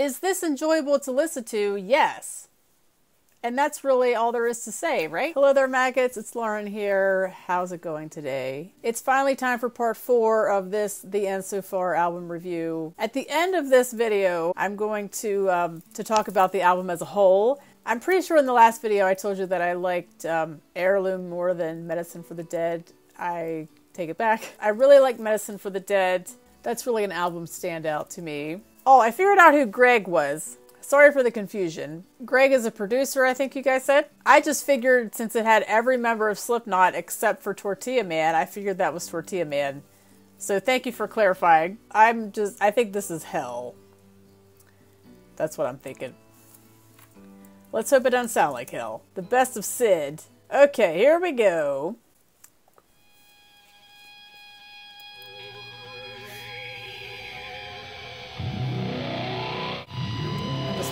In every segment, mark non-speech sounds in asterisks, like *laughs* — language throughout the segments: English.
Is this enjoyable to listen to? Yes. And that's really all there is to say, right? Hello there, maggots. It's Lauren here. How's it going today? It's finally time for part four of this The End So Far album review. At the end of this video, I'm going to um, to talk about the album as a whole. I'm pretty sure in the last video I told you that I liked um, Heirloom more than Medicine for the Dead. I take it back. I really like Medicine for the Dead. That's really an album standout to me. Oh, I figured out who Greg was. Sorry for the confusion. Greg is a producer, I think you guys said. I just figured since it had every member of Slipknot except for Tortilla Man, I figured that was Tortilla Man. So thank you for clarifying. I'm just, I think this is hell. That's what I'm thinking. Let's hope it doesn't sound like hell. The best of Sid. Okay, here we go.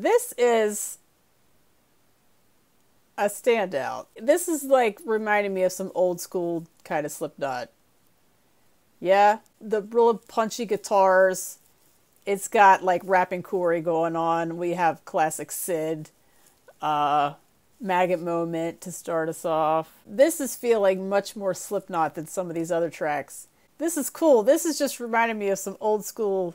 This is a standout. This is like reminding me of some old school kind of Slipknot. Yeah, the real punchy guitars. It's got like rapping Corey going on. We have classic Sid, uh, maggot moment to start us off. This is feeling much more Slipknot than some of these other tracks. This is cool. This is just reminding me of some old school.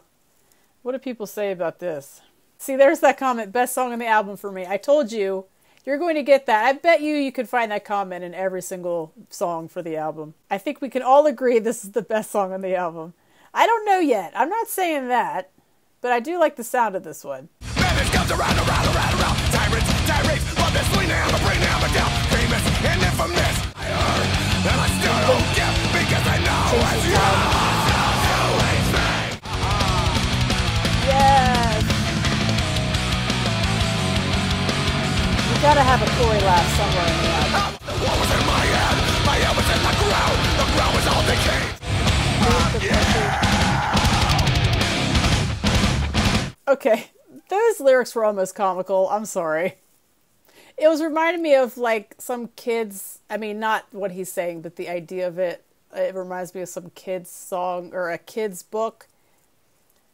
What do people say about this? See, there's that comment. Best song on the album for me. I told you, you're going to get that. I bet you you could find that comment in every single song for the album. I think we can all agree this is the best song on the album. I don't know yet. I'm not saying that, but I do like the sound of this one. Gotta have a Corey laugh somewhere in the album. The was in my head, my head was in the ground. The ground was all decayed. Okay, those lyrics were almost comical. I'm sorry. It was reminding me of like some kids. I mean, not what he's saying, but the idea of it. It reminds me of some kids' song or a kids' book.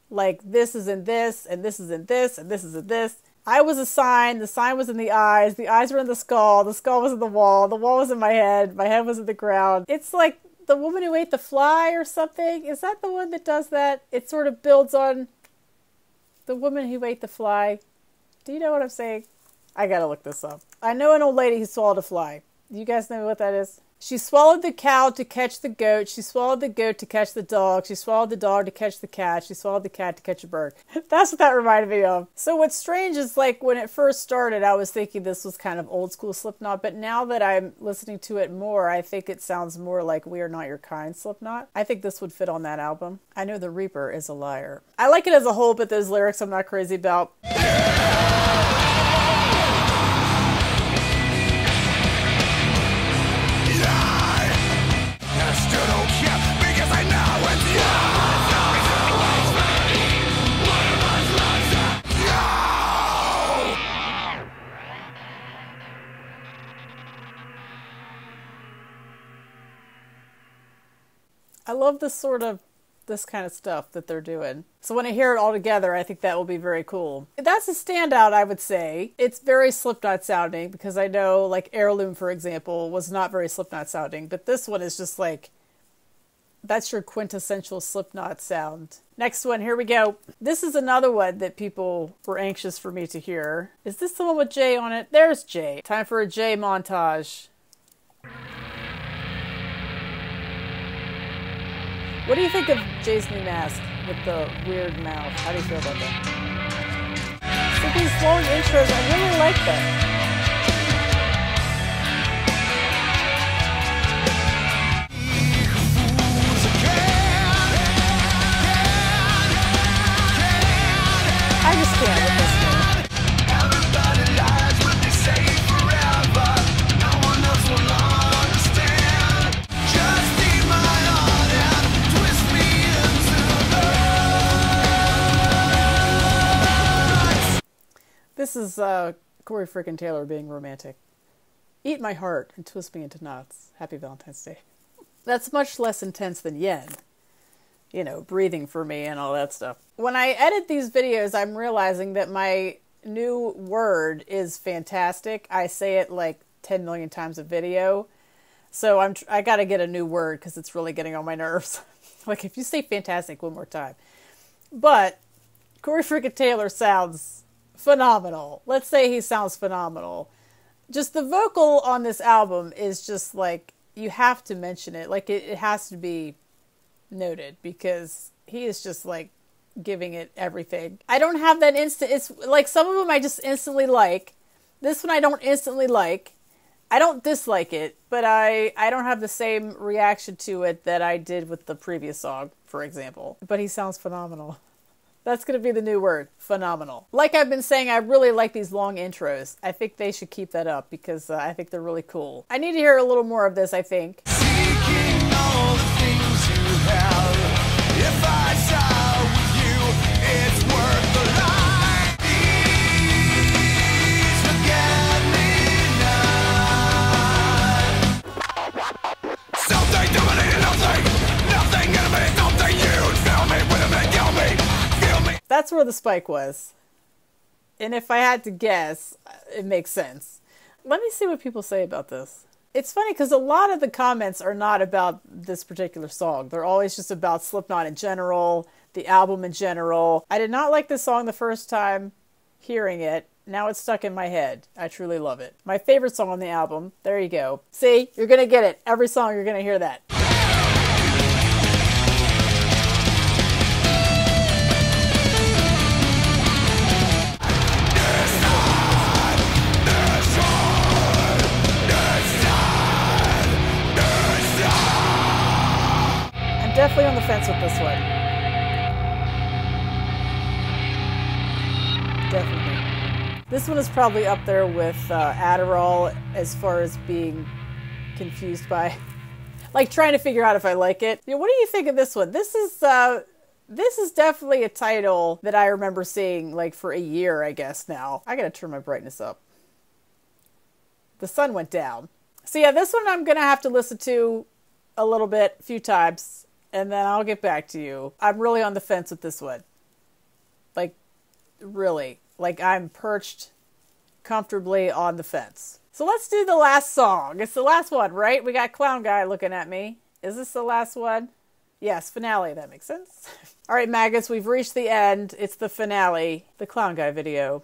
Like this is in this, and this is in this, and this is in this. I was a sign. The sign was in the eyes. The eyes were in the skull. The skull was in the wall. The wall was in my head. My head was in the ground. It's like the woman who ate the fly or something. Is that the one that does that? It sort of builds on the woman who ate the fly. Do you know what I'm saying? I gotta look this up. I know an old lady who swallowed a fly. Do you guys know what that is? She swallowed the cow to catch the goat. She swallowed the goat to catch the dog. She swallowed the dog to catch the cat. She swallowed the cat to catch a bird. *laughs* That's what that reminded me of. So what's strange is like when it first started, I was thinking this was kind of old school Slipknot, but now that I'm listening to it more, I think it sounds more like We Are Not Your Kind Slipknot. I think this would fit on that album. I know the Reaper is a liar. I like it as a whole, but those lyrics I'm not crazy about. I love this sort of this kind of stuff that they're doing. So when I hear it all together, I think that will be very cool. That's a standout, I would say. It's very Slipknot sounding because I know, like Heirloom, for example, was not very Slipknot sounding, but this one is just like that's your quintessential Slipknot sound. Next one, here we go. This is another one that people were anxious for me to hear. Is this the one with Jay on it? There's Jay. Time for a Jay montage. What do you think of new mask with the weird mouth? How do you feel about that? So these long intros, I really like them. This is uh, Corey frickin' Taylor being romantic. Eat my heart and twist me into knots. Happy Valentine's Day. That's much less intense than yen. You know, breathing for me and all that stuff. When I edit these videos, I'm realizing that my new word is fantastic. I say it like 10 million times a video. So I'm I got to get a new word cuz it's really getting on my nerves. *laughs* like if you say fantastic one more time. But Corey frickin' Taylor sounds phenomenal. Let's say he sounds phenomenal. Just the vocal on this album is just like you have to mention it. Like it, it has to be noted because he is just like giving it everything. I don't have that instant. It's like some of them I just instantly like. This one I don't instantly like. I don't dislike it, but I I don't have the same reaction to it that I did with the previous song, for example. But he sounds phenomenal. *laughs* That's going to be the new word, phenomenal. Like I've been saying, I really like these long intros. I think they should keep that up because uh, I think they're really cool. I need to hear a little more of this, I think. That's where the spike was. And if I had to guess, it makes sense. Let me see what people say about this. It's funny because a lot of the comments are not about this particular song. They're always just about Slipknot in general, the album in general. I did not like this song the first time hearing it. Now it's stuck in my head. I truly love it. My favorite song on the album. There you go. See, you're going to get it. Every song, you're going to hear that. Definitely on the fence with this one. Definitely. This one is probably up there with uh, Adderall as far as being confused by, *laughs* like trying to figure out if I like it. You know, what do you think of this one? This is uh, this is definitely a title that I remember seeing like for a year, I guess. Now I gotta turn my brightness up. The sun went down. So yeah, this one I'm gonna have to listen to a little bit, a few times, and then I'll get back to you. I'm really on the fence with this one. Like, really. Like, I'm perched comfortably on the fence. So let's do the last song. It's the last one, right? We got Clown Guy looking at me. Is this the last one? Yes, finale. That makes sense. *laughs* All right, maggots, we've reached the end. It's the finale, the Clown Guy video.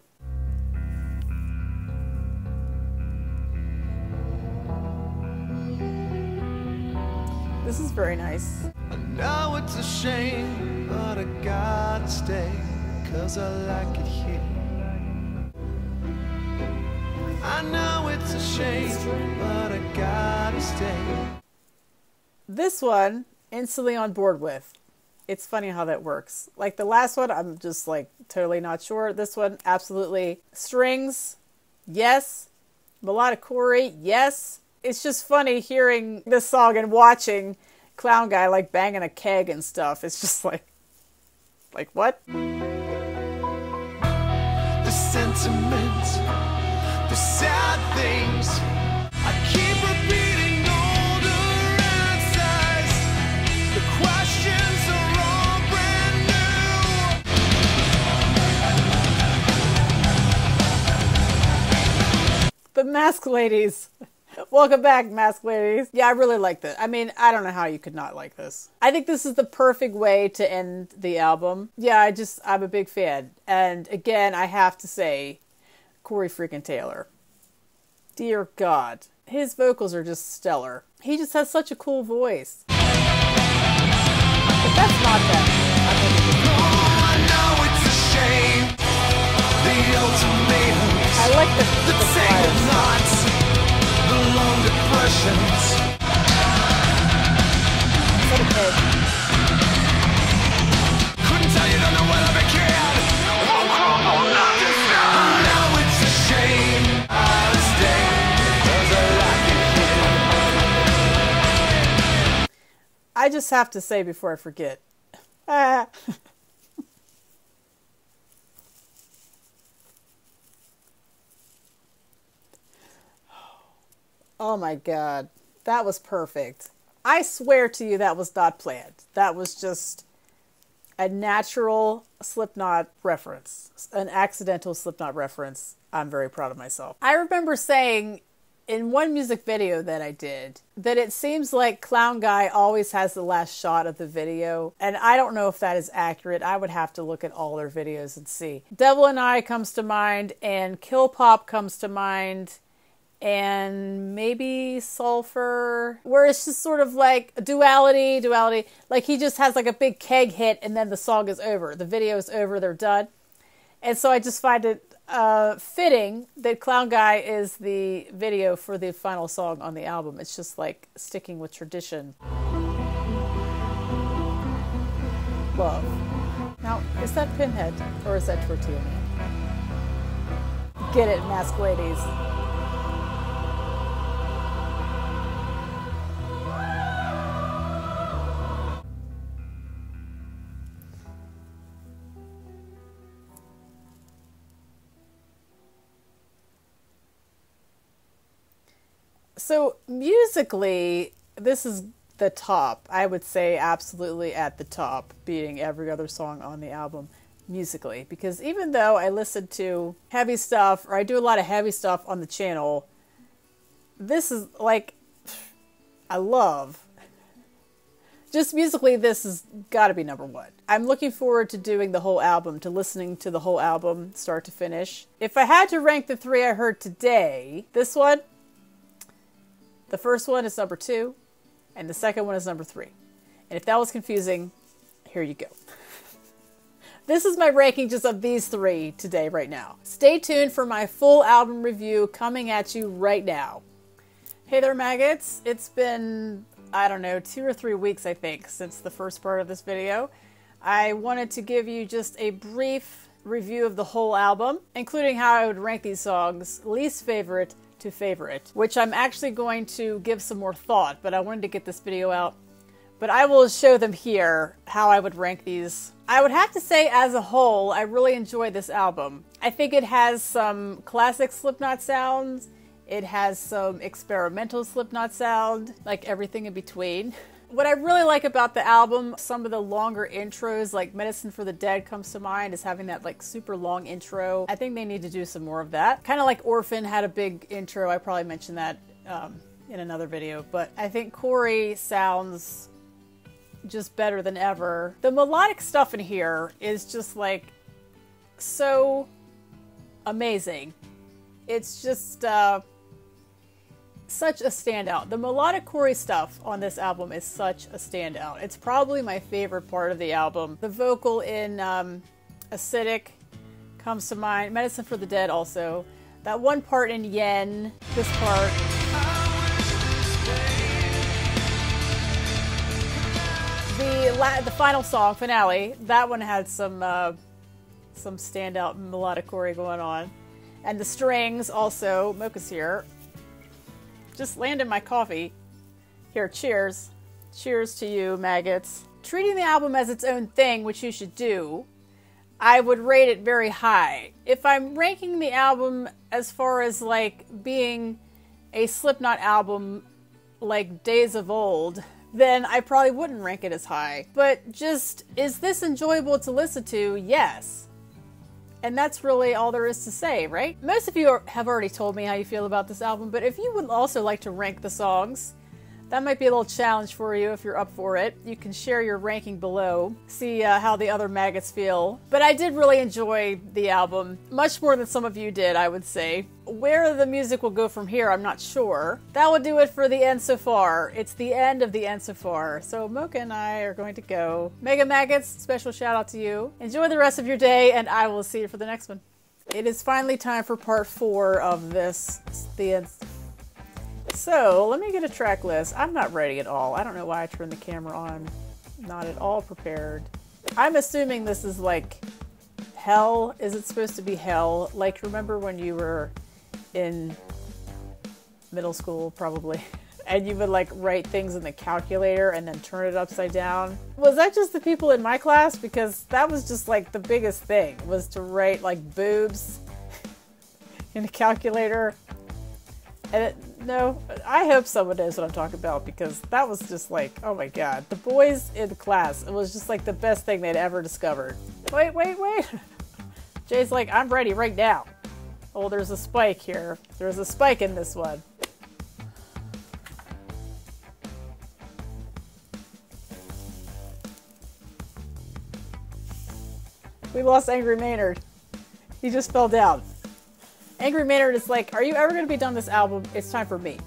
This is very nice. I know it's a shame, but I gotta stay, cause I like it here. I know it's a shame, but I gotta stay. this one instantly on board with it's funny how that works like the last one i'm just like totally not sure this one absolutely strings yes melodic corey yes it's just funny hearing this song and watching clown guy like banging a keg and stuff it's just like like what The sentiments, the sad things. I keep repeating older answers. The questions are all brand new. the mask ladies welcome back mask ladies. Yeah i really like this i mean i don't know how you could not like this. I think this is the perfect way to end the album. Yeah i just i'm a big fan. And again i have to say corey freaking taylor. Dear god. His vocals are just stellar. He just has such a cool voice. But that's not that. I know it's a shame. The ultimatums, i like the, the the couldn't tell you, don't know what I began. Now it's a shame I stay, cause I like it here. I just have to say before I forget. *laughs* Ah. Oh my god. That was perfect. I swear to you that was not planned. That was just a natural Slipknot reference, an accidental Slipknot reference. I'm very proud of myself. I remember saying in one music video that I did that it seems like Clown Guy always has the last shot of the video. And I don't know if that is accurate. I would have to look at all their videos and see. Devil in I comes to mind, and Kill Pop comes to mind, and maybe Sulfur, where it's just sort of like duality, duality. Like he just has like a big keg hit, and then the song is over. The video is over, they're done. And so I just find it uh, fitting that Clown Guy is the video for the final song on the album. It's just like sticking with tradition. Love. Now, is that Pinhead or is that Tortilla Man? Get it, Mask Ladies. So musically, this is the top. I would say absolutely at the top, beating every other song on the album musically. Because even though I listen to heavy stuff, or I do a lot of heavy stuff on the channel, this is like, I love. Just musically, this has got to be number one. I'm looking forward to doing the whole album, to listening to the whole album, start to finish. If I had to rank the three I heard today, this one, the first one is number two, and the second one is number three. And if that was confusing, here you go. *laughs* this is my ranking just of these three today, right now. Stay tuned for my full album review coming at you right now. Hey there, maggots. It's been, I don't know, two or three weeks, I think, since the first part of this video. I wanted to give you just a brief review of the whole album, including how I would rank these songs least favorite to favorite, which I'm actually going to give some more thought, but I wanted to get this video out. But I will show them here how I would rank these. I would have to say, as a whole, I really enjoy this album. I think it has some classic Slipknot sounds. It has some experimental Slipknot sound, like everything in between. *laughs* What I really like about the album, some of the longer intros, like Medicine for the Dead comes to mind, is having that like super long intro. I think they need to do some more of that. Kind of like Orphan had a big intro. I probably mentioned that um, in another video, but I think Corey sounds just better than ever. The melodic stuff in here is just like so amazing. It's just uh, such a standout. The melodic Corey stuff on this album is such a standout. It's probably my favorite part of the album. The vocal in um, Acidic comes to mind. Medicine for the Dead also. That one part in Yen, this part. The the final song finale. That one had some uh, some standout melodic Corey going on, and the strings also. Mocha's here just landed my coffee. Here, cheers. Cheers to you, maggots. Treating the album as its own thing, which you should do, I would rate it very high. If I'm ranking the album as far as like being a Slipknot album like Days of Old, then I probably wouldn't rank it as high. But just, is this enjoyable to listen to? Yes. And that's really all there is to say, right? Most of you are, have already told me how you feel about this album, but if you would also like to rank the songs, that might be a little challenge for you if you're up for it. You can share your ranking below, see uh, how the other maggots feel. But I did really enjoy the album, much more than some of you did, I would say. Where the music will go from here, I'm not sure. That will do it for the end so far. It's the end of the end so far. So Mocha and I are going to go. Mega Maggots, special shout out to you. Enjoy the rest of your day, and I will see you for the next one. It is finally time for part four of this. The end. So let me get a track list. I'm not ready at all. I don't know why I turned the camera on. Not at all prepared. I'm assuming this is like hell. Is it supposed to be hell? Like, remember when you were in middle school, probably, *laughs* and you would like write things in the calculator and then turn it upside down. Was that just the people in my class? Because that was just like the biggest thing was to write like boobs *laughs* in a calculator. And it, no, I hope someone knows what I'm talking about because that was just like, oh my god. The boys in class, it was just like the best thing they'd ever discovered. Wait, wait, wait. *laughs* Jay's like, I'm ready right now. Oh, there's a spike here. There's a spike in this one. We lost Angry Maynard. He just fell down. Angry Maynard is like, Are you ever going to be done this album? It's time for me.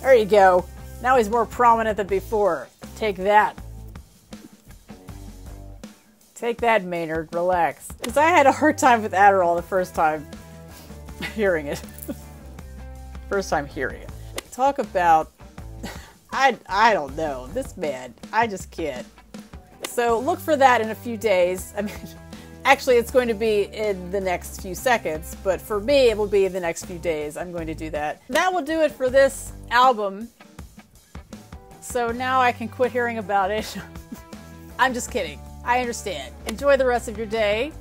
There you go. Now he's more prominent than before. Take that. Take that, Maynard. Relax. Because I had a hard time with Adderall the first time *laughs* hearing it. *laughs* first time hearing it. Talk about. *laughs* I, I don't know. This man. I just can't. So look for that in a few days. I mean, actually, it's going to be in the next few seconds, but for me, it will be in the next few days. I'm going to do that. That will do it for this album. So now I can quit hearing about it. *laughs* I'm just kidding. I understand. Enjoy the rest of your day.